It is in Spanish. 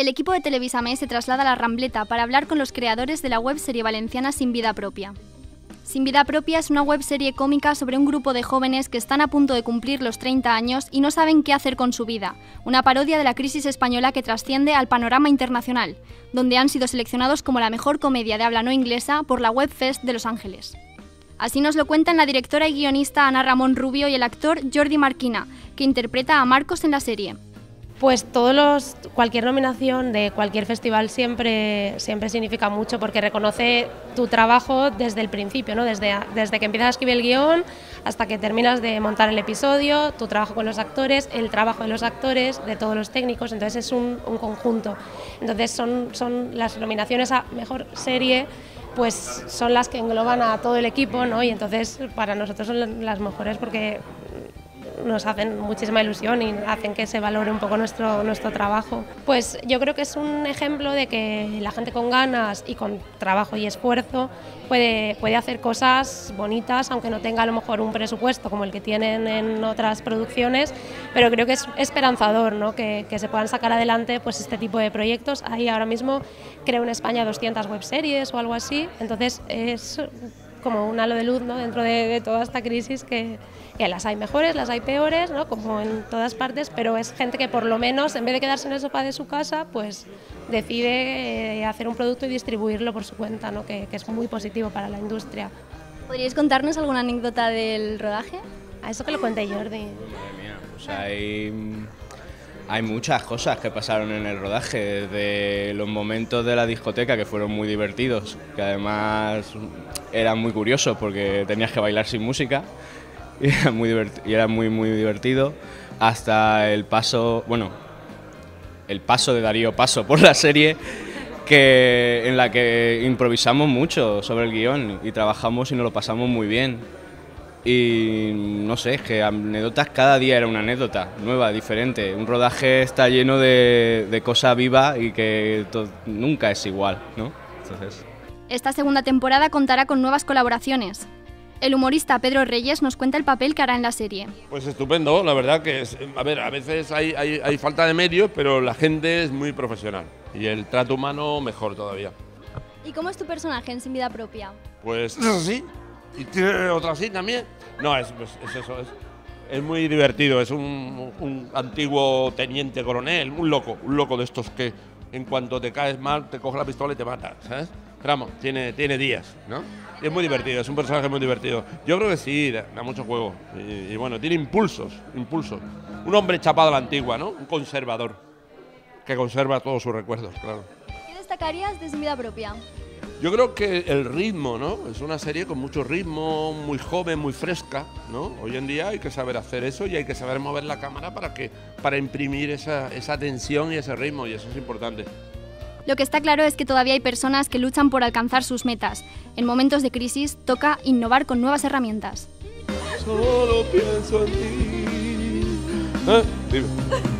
el equipo de Televisame se traslada a la Rambleta para hablar con los creadores de la web serie valenciana Sin Vida Propia. Sin Vida Propia es una web serie cómica sobre un grupo de jóvenes que están a punto de cumplir los 30 años y no saben qué hacer con su vida, una parodia de la crisis española que trasciende al panorama internacional, donde han sido seleccionados como la mejor comedia de habla no inglesa por la Webfest de Los Ángeles. Así nos lo cuentan la directora y guionista Ana Ramón Rubio y el actor Jordi Marquina, que interpreta a Marcos en la serie. Pues todos los, cualquier nominación de cualquier festival siempre, siempre significa mucho porque reconoce tu trabajo desde el principio, ¿no? desde, desde que empiezas a escribir el guion hasta que terminas de montar el episodio, tu trabajo con los actores, el trabajo de los actores, de todos los técnicos, entonces es un, un conjunto. Entonces son, son las nominaciones a Mejor Serie pues son las que engloban a todo el equipo, ¿no? Y entonces para nosotros son las mejores porque nos hacen muchísima ilusión y hacen que se valore un poco nuestro, nuestro trabajo. Pues yo creo que es un ejemplo de que la gente con ganas y con trabajo y esfuerzo puede, puede hacer cosas bonitas, aunque no tenga a lo mejor un presupuesto como el que tienen en otras producciones, pero creo que es esperanzador ¿no? que, que se puedan sacar adelante pues, este tipo de proyectos. Hay ahora mismo, creo en España, 200 webseries o algo así, entonces es como un halo de luz ¿no? dentro de, toda esta crisis que, que, las hay mejores, las hay peores, ¿no? como en todas partes, pero es gente que por lo menos en vez de quedarse en el sofá de su casa, pues decide eh, hacer un producto y distribuirlo por su cuenta, ¿no? que, que es muy positivo para la industria. ¿Podríais contarnos alguna anécdota del rodaje? A eso que lo cuente Jordi. Madre mía, o sea, hay hay muchas cosas que pasaron en el rodaje, desde los momentos de la discoteca que fueron muy divertidos, que además eran muy curiosos porque tenías que bailar sin música y era muy, muy divertido, hasta el paso, bueno, el paso de Darío Paso por la serie, que, en la que improvisamos mucho sobre el guion y trabajamos y nos lo pasamos muy bien y no sé, que anécdotas cada día era una anécdota nueva, diferente. Un rodaje está lleno de, de cosa viva y que nunca es igual, ¿no? Entonces... Esta segunda temporada contará con nuevas colaboraciones. El humorista Pedro Reyes nos cuenta el papel que hará en la serie. Pues estupendo, la verdad que es, a ver, a veces hay, hay, hay falta de medios, pero la gente es muy profesional y el trato humano mejor todavía. ¿Y cómo es tu personaje en Sin Vida Propia? Pues es así, y tiene otra así también. No, es, eso, es, muy divertido, es un, antiguo teniente coronel, un loco, un loco de estos que en cuanto te caes mal te coge la pistola y te mata, ¿sabes? Pero tiene, tiene días, ¿no? Y es muy divertido, es un personaje muy divertido. Yo creo que sí, da, mucho juego. Y, y, bueno, tiene impulsos, impulsos. Un hombre chapado a la antigua, ¿no? Un conservador, que conserva todos sus recuerdos, claro. ¿Qué destacarías de su vida propia? Yo creo que el ritmo, ¿no? Es una serie con mucho ritmo, muy joven, muy fresca, ¿no? Hoy en día hay que saber hacer eso y hay que saber mover la cámara para que para imprimir esa, esa tensión y ese ritmo y eso es importante. Lo que está claro es que todavía hay personas que luchan por alcanzar sus metas. En momentos de crisis toca innovar con nuevas herramientas. Solo pienso en ti. ¿Eh? Dime.